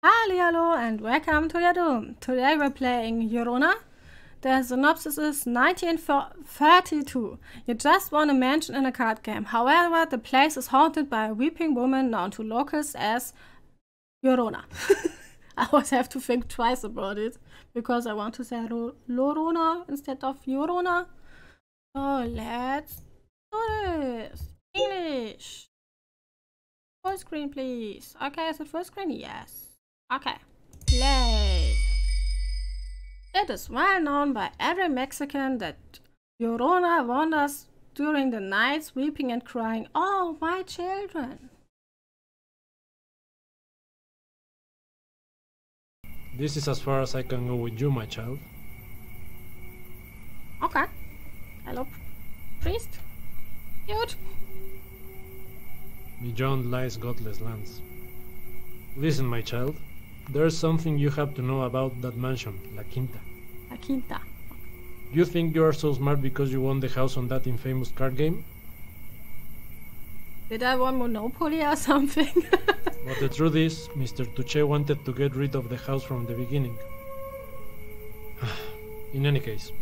Hello and welcome to doom. Today we're playing Yorona. The synopsis is 1932. You just won a mansion in a card game. However, the place is haunted by a weeping woman known to locals as Yorona. I always have to think twice about it because I want to say Llorona instead of Yorona. So let's do this. English. Full screen, please. Okay, is it full screen? Yes. Okay. Play. It is well known by every Mexican that Llorona wanders during the nights weeping and crying, Oh, my children! This is as far as I can go with you, my child. Okay. Hello, priest. Cute. Beyond lies godless lands. Listen, my child. There's something you have to know about that mansion, La Quinta. La Quinta. You think you are so smart because you won the house on that infamous card game? Did I win Monopoly or something? but the truth is, Mr. Tuche wanted to get rid of the house from the beginning. In any case,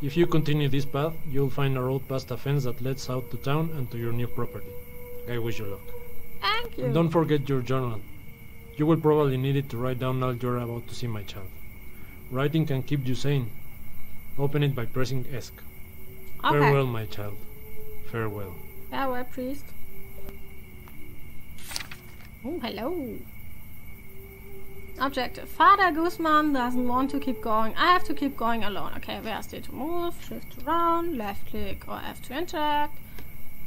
if you continue this path, you'll find a road past a fence that leads out to town and to your new property. I wish you luck. Thank you. And don't forget your journal. You will probably need it to write down all you're about to see, my child. Writing can keep you sane. Open it by pressing ESC. Okay. Farewell, my child. Farewell. Farewell, priest. Oh, hello. Objective. Father Guzman doesn't want to keep going. I have to keep going alone. Okay, where's the to move? Shift around, left click or F to interact.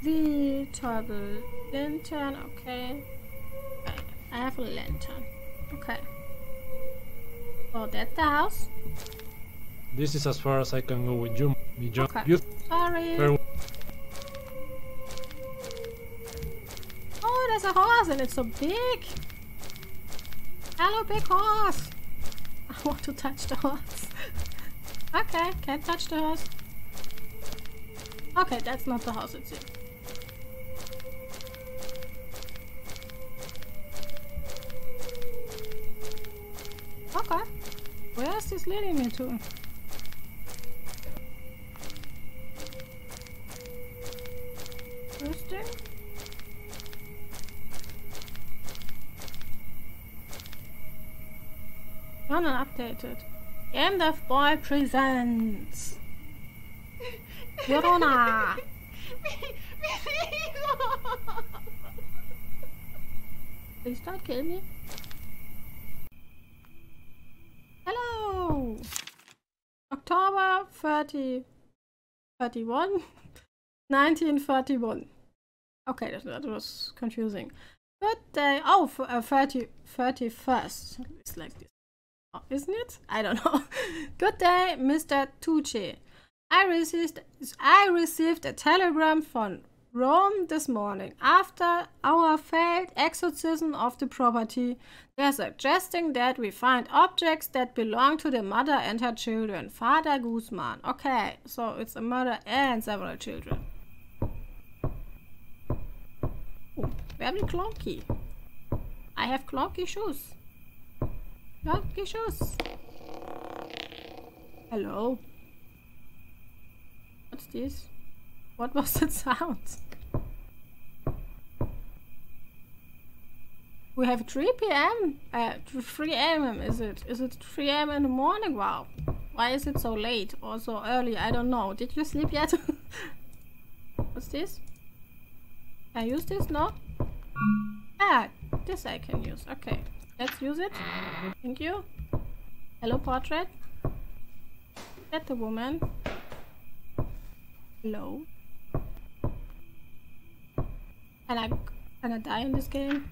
The toggle lantern, okay. I have a lantern. Okay. Oh, that's the house. This is as far as I can go with you. Beyond Okay. you. Sorry. Oh, there's a horse and it's so big. Hello, big horse. I want to touch the horse. okay, can't touch the horse. Okay, that's not the house it's in. Where is this leading me to? Interesting. Not updated. Game Dev Boy presents Corona. Please don't kill me. Hello! October 30, 31, 1931. Okay, that, that was confusing. Good day. Oh, f- uh, 30, 31st. It's like this. Oh, isn't it? I don't know. Good day, Mr. Tucci. I received I received a telegram from Rome this morning after our failed exorcism of the property. They're suggesting that we find objects that belong to the mother and her children. Father Guzman. Okay, so it's a mother and several children. Oh, very clunky. I have clunky shoes. Clunky shoes. Hello. What's this? What was that sound? We have 3 p.m. Uh, 3 a.m. Is it? Is it 3 a.m. in the morning? Wow. Why is it so late or so early? I don't know. Did you sleep yet? What's this? Can I use this? No? Ah, this I can use. Okay. Let's use it. Thank you. Hello, portrait. Get the woman. Hello. Can I I die in this game?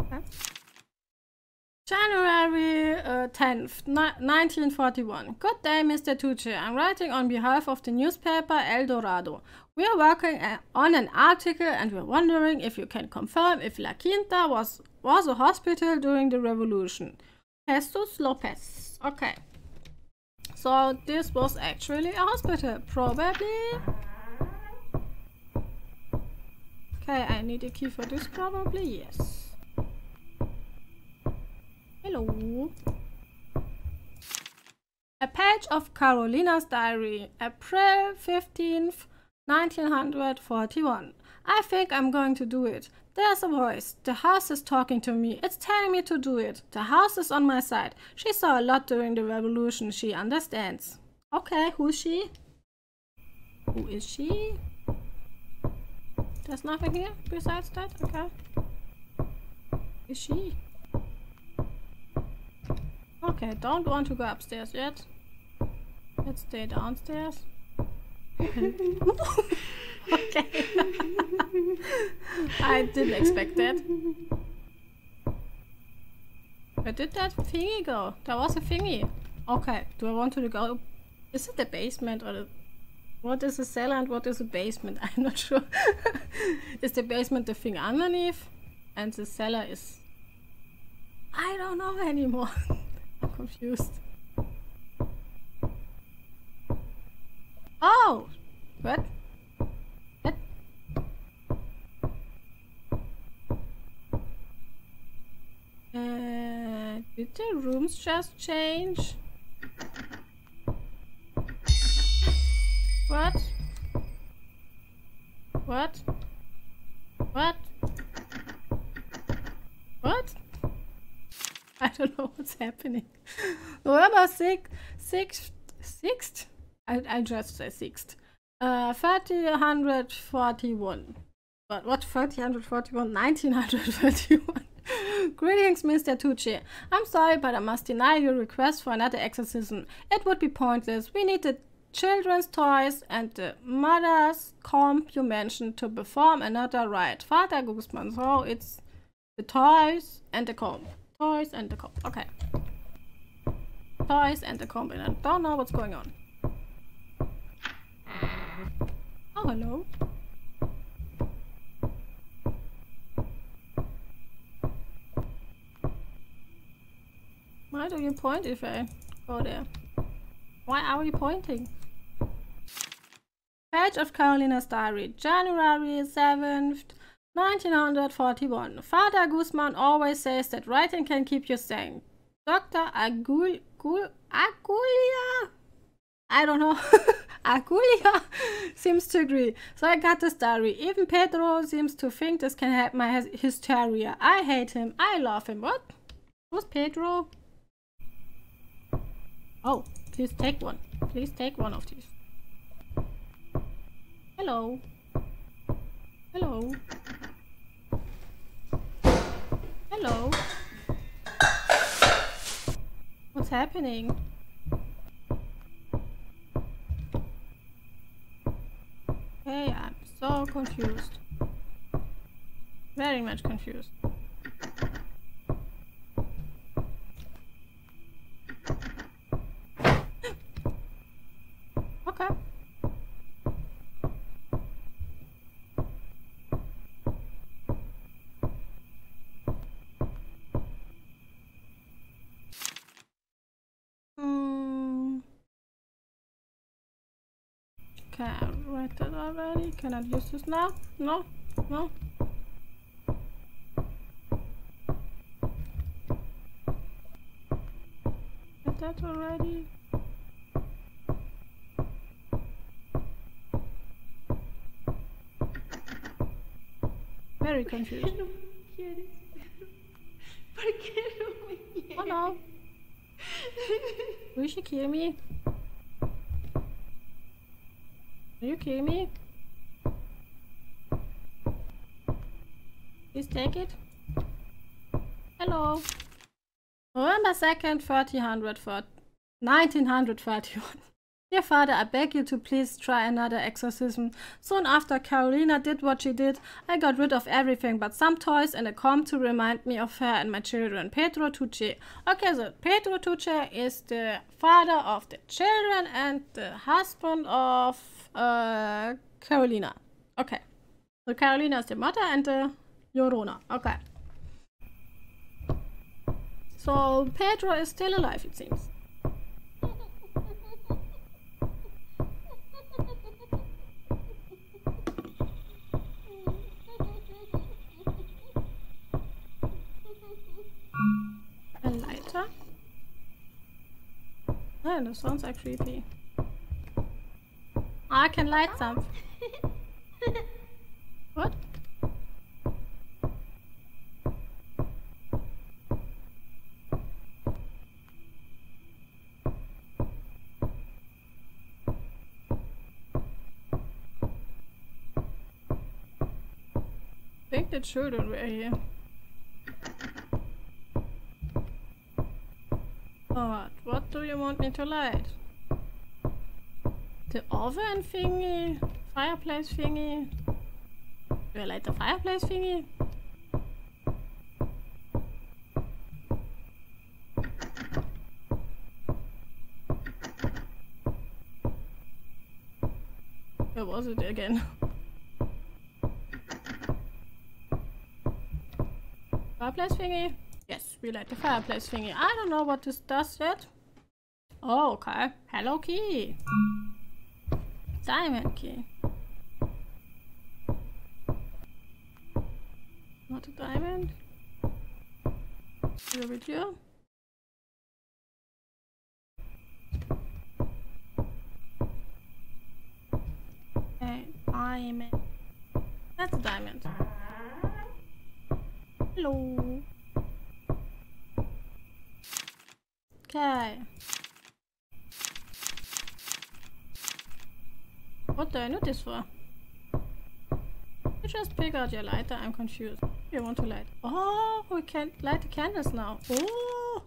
Okay. January uh, 10th, 1941. Good day, Mr. Tucci. I'm writing on behalf of the newspaper El Dorado. We are working uh, on an article and we're wondering if you can confirm if La Quinta was, was a hospital during the revolution. Jesus Lopez. Okay. So this was actually a hospital, probably. Okay, I need a key for this probably, yes. Hello. A page of Carolina's diary, April 15th, 1941. I think I'm going to do it. There's a voice. The house is talking to me. It's telling me to do it. The house is on my side. She saw a lot during the revolution. She understands. Okay, who's she? Who is she? There's nothing here besides that? Okay. Is she? Okay, don't want to go upstairs yet. Let's stay downstairs. okay. I didn't expect that. Where did that thingy go? There was a thingy. Okay, do I want to go? Is it the basement or the... What is a cellar and what is a basement? I'm not sure. is the basement the thing underneath? And the cellar is... I don't know anymore. I'm confused. Oh! What? What? Uh, did the rooms just change? What? What? What? What? I don't know what's happening. November 6th, 6th, 6th? I, I just say 6th. Uh, 3041. What, what 3041? 1931. Greetings, Mr. Tucci. I'm sorry, but I must deny your request for another exorcism. It would be pointless. We need the children's toys and the mother's comb you mentioned to perform another rite. Father Guzman, so it's the toys and the comb. Toys and the comb. Okay. Toys and the comb, and I don't know what's going on. Oh, hello. Why do you point if I go there? Why are we pointing? Page of Carolina's diary, January 7th, 1941. Father Guzman always says that writing can keep you sane. Dr. Agul Gul Agulia? I don't know. Agulia seems to agree. So I got this diary. Even Pedro seems to think this can help my hysteria. I hate him. I love him. What? Who's Pedro? Oh, please take one. Please take one of these. Hello. Hello. Hello. What's happening? Okay, I'm so confused. Very much confused. okay. Okay, I read that already. Can I use this now? No? No? Read that already? Very confused. ¿Por qué no me quieres? Oh no. Will she kill me? Are you kidding me? Please take it. Hello. November 2nd, 1300, 1931. Dear father, I beg you to please try another exorcism. Soon after Carolina did what she did, I got rid of everything but some toys and a comb to remind me of her and my children. Pedro Tucci. Okay, so Pedro Tucci is the father of the children and the husband of uh, Carolina. Okay. So Carolina is the mother and the Llorona. Okay. So Pedro is still alive, it seems. A lighter? Oh, this sounds actually. I can light some. What? I think the children were here. What? What do you want me to light? The er oven thingy? Fireplace thingy? Do I light the fireplace thingy? Where was er it again? Fireplace thingy? Yes, we light the fireplace thingy. I don't know what this does yet. Oh, okay. Hello key. Diamond key. Not a diamond. Here we go. Okay, diamond. That's a diamond. Hello. Okay. What do I need this for? You just pick out your lighter, I'm confused. You want to light? Oh, we can light the candles now. Oh!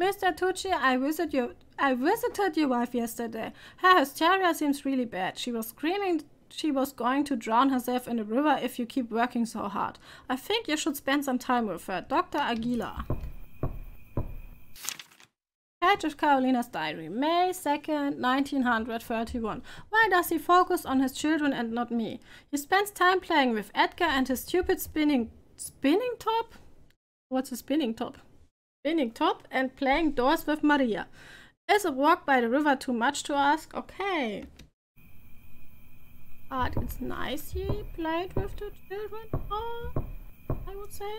Mr. Tucci, I visited your I visited your wife yesterday. Her hysteria seems really bad. She was screaming she was going to drown herself in the river if you keep working so hard. I think you should spend some time with her. Dr. Aguilar. Page of Carolina's diary, May 2nd, 1931. Why does he focus on his children and not me? He spends time playing with Edgar and his stupid spinning spinning top? What's a spinning top? Spinning top and playing doors with Maria. Is a walk by the river too much to ask? Okay. But it's nice he played with the children, oh, I would say.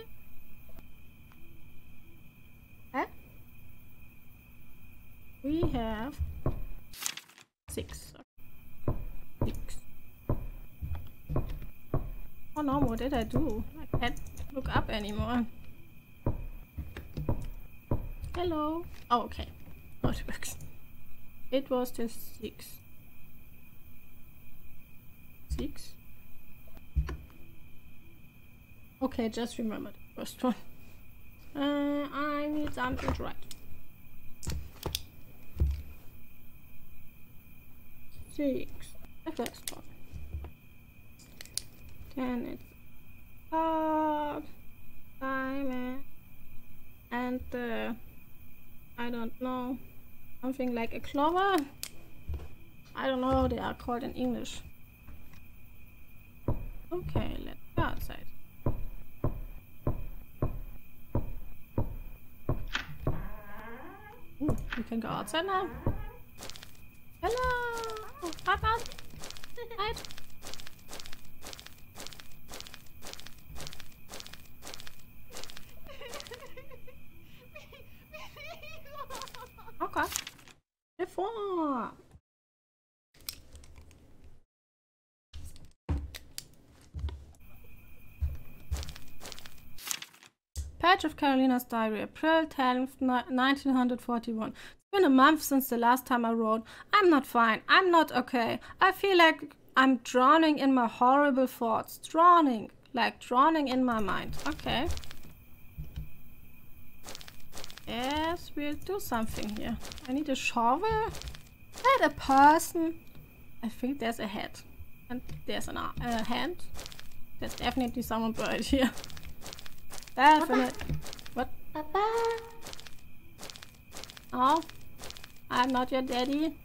Eh? We have six. Six. Oh no, what did I do? I can't look up anymore. Hello. Oh, okay. Oh, it works. It was just six. Six? Okay, just remember the first one. Uh, I need something to write. Six. The first one. Then it's uh, diamond and I don't know something like a clover. I don't know how they are called in English. Okay, let's go outside. Ooh, we can go outside now. Hello! Oh, Papa! Okay. Page of Carolina's diary, April 10th, 1941. A month since the last time I wrote. I'm not fine. I'm not okay. I feel like I'm drowning in my horrible thoughts. Drowning. Like drowning in my mind. Okay. Yes, we'll do something here. I need a shovel. And a person. I think there's a head. And there's an, a hand. There's definitely someone buried here. Definite. What? Papa? Oh, I'm not your daddy.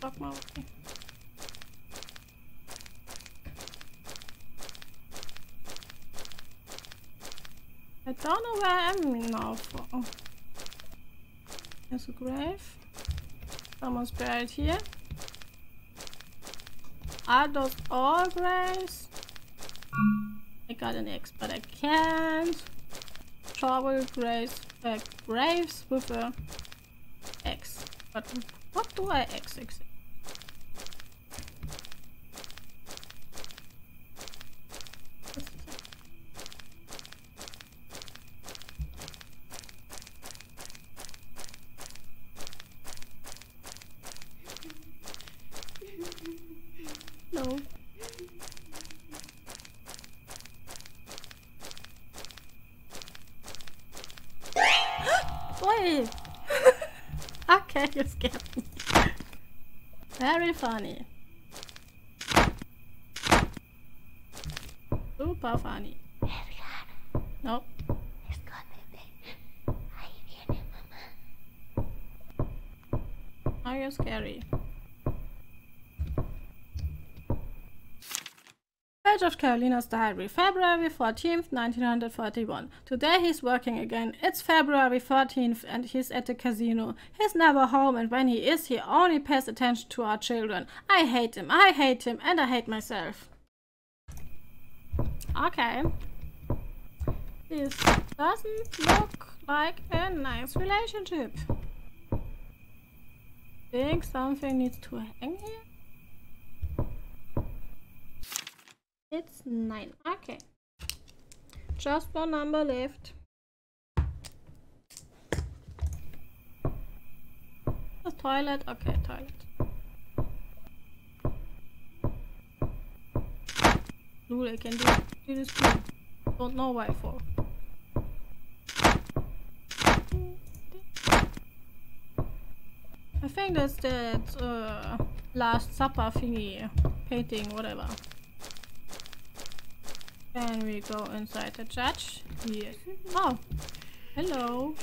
Fuck my way. I don't know where I am now for. There's a grave. Someone's buried here. Are those all graves? Got an X, but I can't trouble graves, uh, graves with a X. But what do I X exactly? No. Wait. okay, you scared me. Very funny. Super funny. Nope. Are you scary? Page of Carolina's diary, February 14th, 1941. Today he's working again. It's February 14th and he's at the casino. He's never home and when he is, he only pays attention to our children. I hate him, I hate him, and I hate myself. Okay. This doesn't look like a nice relationship. Think something needs to hang here? It's nine. Okay. Just one number left. The toilet. Okay, toilet. Lul, I can do, do this too. Don't know why for. I think that's that uh, Last Supper thingy painting, whatever. Can we go inside the church? Yes. Oh, hello.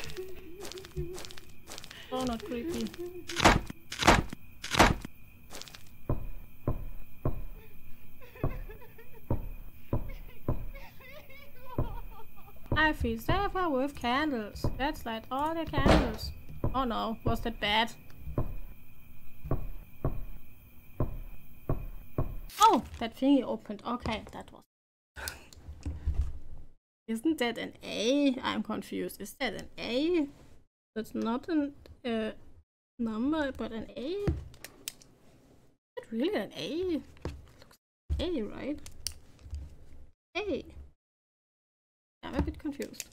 Oh, not creepy. I feel safer with candles. Let's light all the candles. Oh no, was that bad? Oh, that thingy opened. Okay, that. Isn't that an A? I'm confused. Is that an A? That's not a uh, number, but an A? Is that really an A? Looks like A, right? A. I'm a bit confused.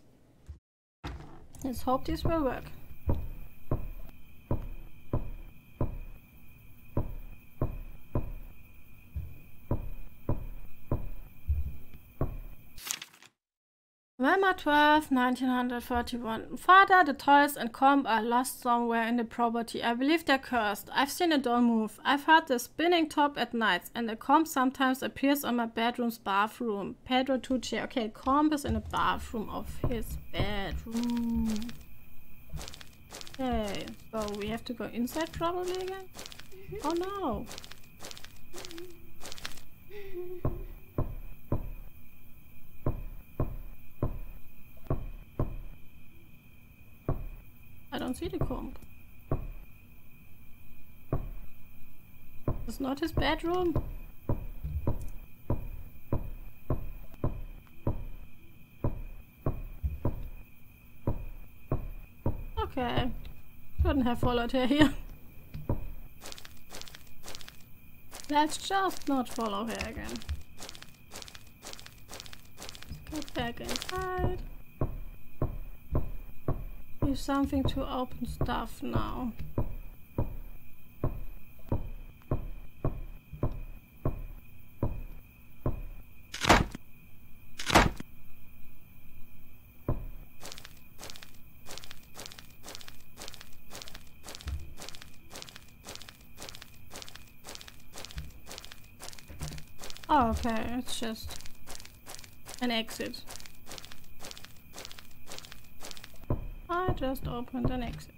Let's hope this will work. November 12, 1941. Father, the toys and comb are lost somewhere in the property. I believe they're cursed. I've seen a doll move. I've heard the spinning top at nights, and the comb sometimes appears on my bedroom's bathroom. Pedro Tucci. Okay, comb is in the bathroom of his bedroom. Okay, so we have to go inside probably again? Mm-hmm. Oh no! I don't see the comb. It's not his bedroom. Okay. Couldn't have followed her here. Let's just not follow her again. Get back inside. Something to open stuff now. Oh, okay, it's just an exit. I just opened an exit.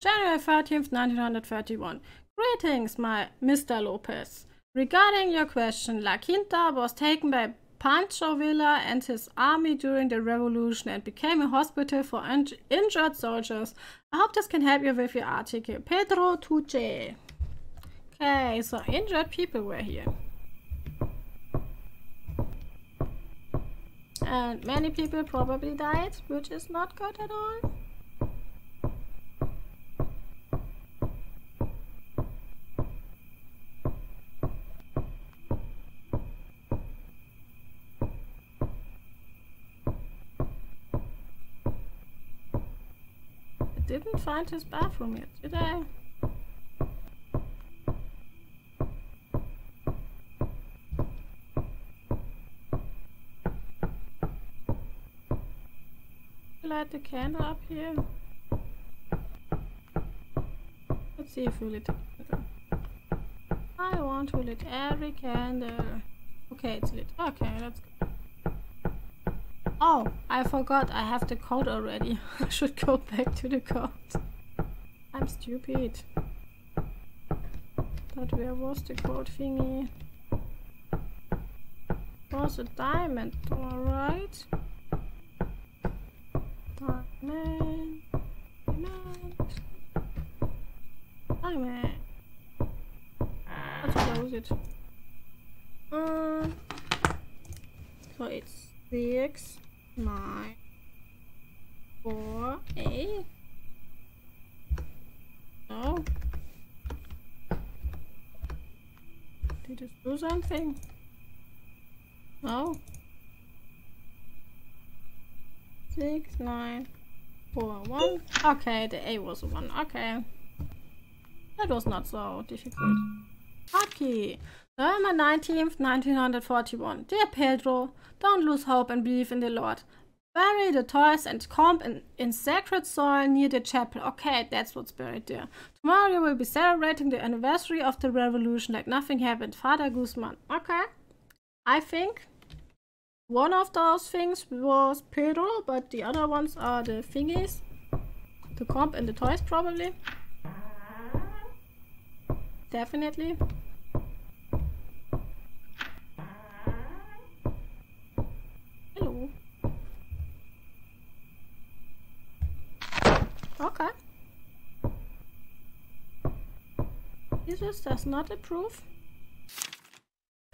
January 13th, 1931. Greetings, my Mr. Lopez. Regarding your question, La Quinta was taken by Pancho Villa and his army during the revolution and became a hospital for in injured soldiers. I hope this can help you with your article. Pedro Tuche. Okay, so injured people were here. And many people probably died, which is not good at all. didn't find his bathroom yet, did I? Light the candle up here. Let's see if we lit candle. I want to lit every candle. Okay, it's lit. Okay, let's go. Oh, I forgot I have the code already. I should go back to the code. I'm stupid. But where was the code thingy? was a diamond alright. Diamond. Diamond. Diamond. Let's close it. Uh, so it's six nine, four, eight. No. Did it do something? No. Six, nine, four, one. Okay, the A was one. Okay. That was not so difficult. Okay. November 19th, 1941. Dear Pedro, don't lose hope and believe in the Lord. Bury the toys and comb in, in sacred soil near the chapel. Okay, that's what's buried there. Tomorrow you will be celebrating the anniversary of the revolution like nothing happened. Father Guzman. Okay. I think one of those things was Pedro, but the other ones are the thingies. The comb and the toys probably. Definitely. Okay. Jesus does not approve.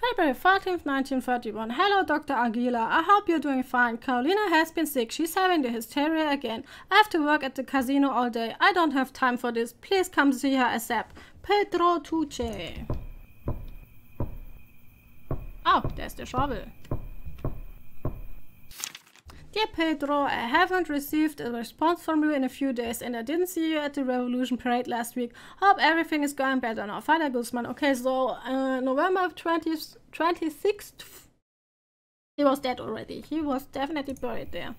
February 14th, 1931. Hello, Dr. Aguila. I hope you're doing fine. Carolina has been sick. She's having the hysteria again. I have to work at the casino all day. I don't have time for this. Please come see her ASAP. Pedro Tuche. Oh, there's the shovel. Dear Pedro, I haven't received a response from you in a few days and I didn't see you at the Revolution Parade last week. Hope everything is going better now. Father Guzman. Okay, so uh, November 20th, 26th, he was dead already. He was definitely buried there.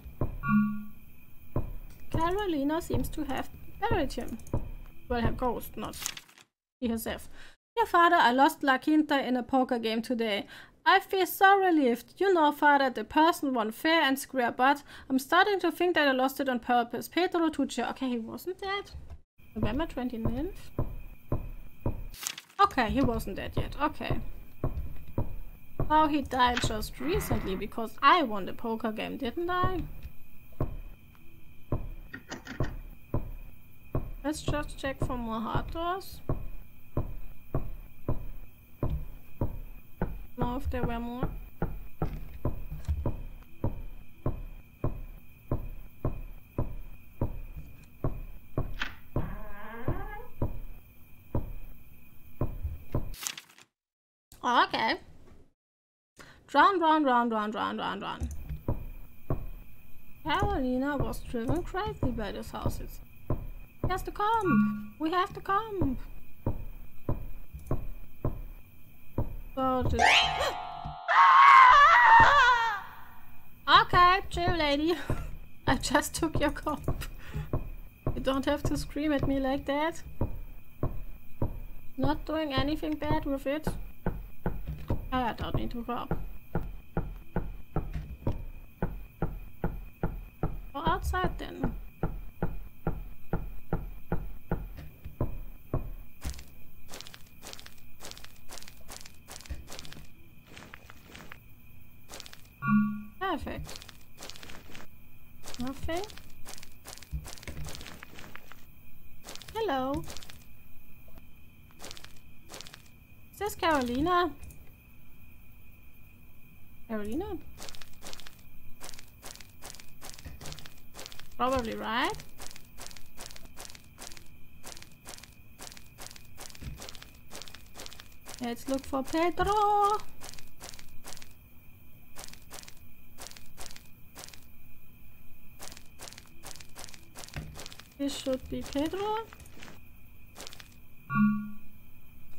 Carolina seems to have buried him. Well, her ghost, not he herself. Dear father, I lost La Quinta in a poker game today. I feel so relieved. You know, father, the person won fair and square, but I'm starting to think that I lost it on purpose. Pedro Tucci. Okay, he wasn't dead. November 29th? Okay, he wasn't dead yet. Okay. Oh, he died just recently because I won the poker game, didn't I? Let's just check for more heart doors. If there were more. Oh, okay. Drown, drown, drown, drown, drown, drown, drown. Carolina was driven crazy by these houses. He has to come. We have to come. okay, chill, lady. I just took your cup. You don't have to scream at me like that. Not doing anything bad with it. I don't need to rob. Go outside then. Perfect. Nothing. Hello. Is this Carolina? Carolina? Probably right. Let's look for Pedro. This should be Pedro. Or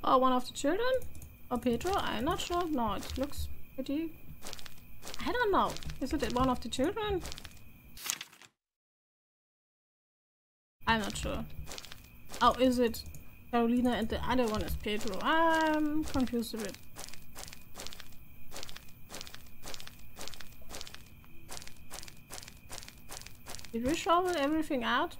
oh, one of the children? Or Pedro? I'm not sure. No, it looks pretty... I don't know. Is it one of the children? I'm not sure. Oh, is it Carolina and the other one is Pedro? I'm confused a bit. Did we shovel everything out?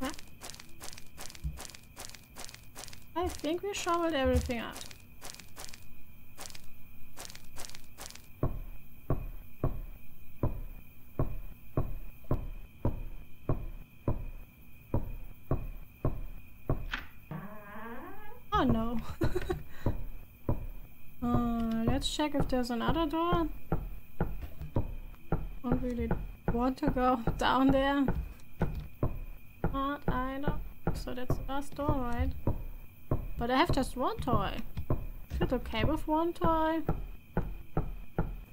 Huh? I think we shoveled everything out. Oh no. uh, let's check if there's another door. Don't really want to go down there. Not either. So that's the last door, right? But I have just one toy. Is it okay with one toy?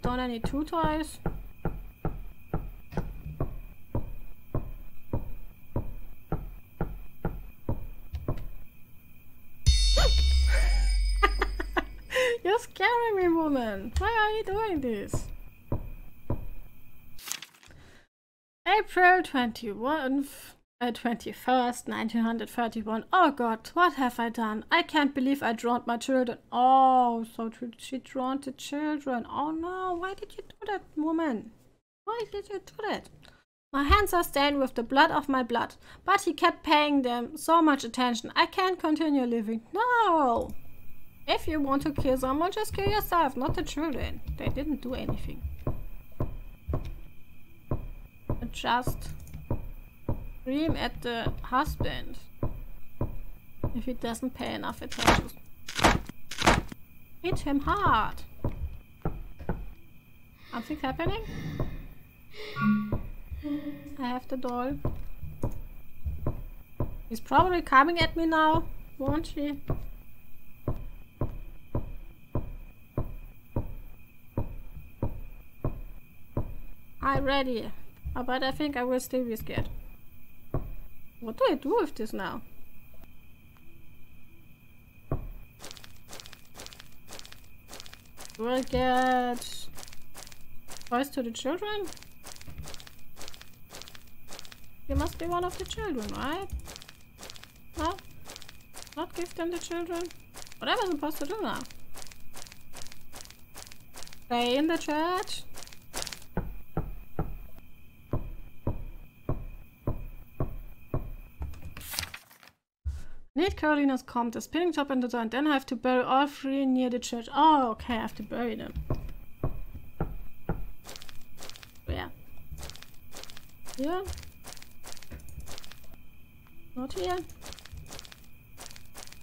Don't I need two toys? You're scaring me, woman. Why are you doing this? April 21, uh, 21st, 1931. Oh god, what have I done? I can't believe I drowned my children. Oh, so she drowned the children. Oh no, why did you do that, woman? Why did you do that? My hands are stained with the blood of my blood, but he kept paying them so much attention. I can't continue living. No! If you want to kill someone, just kill yourself, not the children. They didn't do anything. Just scream at the husband if he doesn't pay enough attention. Hit him hard. Something's happening? I have the doll. He's probably coming at me now, won't he? I'm ready. But I think I will still be scared. What do I do with this now? Do I get toys to the children? You must be one of the children, right? No? Not give them the children? What am I supposed to do now? Stay in the church? Carolina's comb, the spinning top and the door, and then I have to bury all three near the church. Oh, okay, I have to bury them. Where? Here? Not here.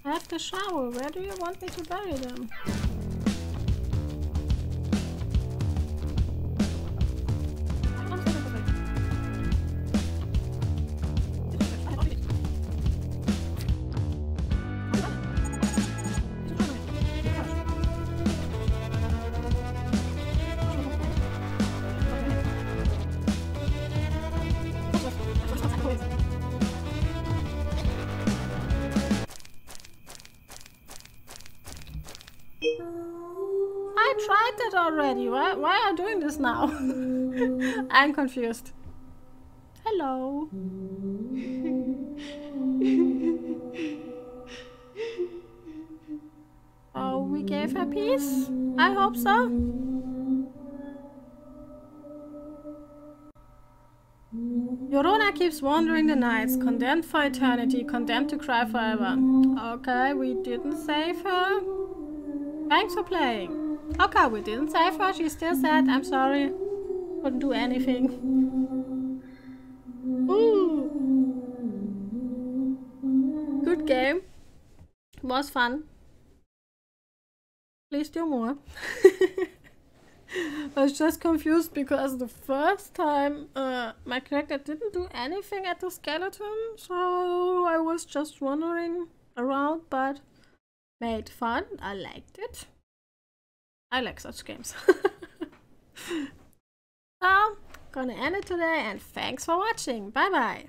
I have the shower. Where do you want me to bury them? Already. Why, why are you doing this now? I'm confused. Hello. oh, we gave her peace? I hope so. Yorona keeps wandering the nights, condemned for eternity, condemned to cry forever. Okay, we didn't save her. Thanks for playing. Okay, we didn't save her. She's still sad. I'm sorry. Couldn't do anything. Ooh. Good game. Was fun. Please do more. I was just confused because the first time uh, my character didn't do anything at the skeleton, so I was just wandering around, but made fun. I liked it. I like such games. so, um, gonna end it today and thanks for watching. Bye bye.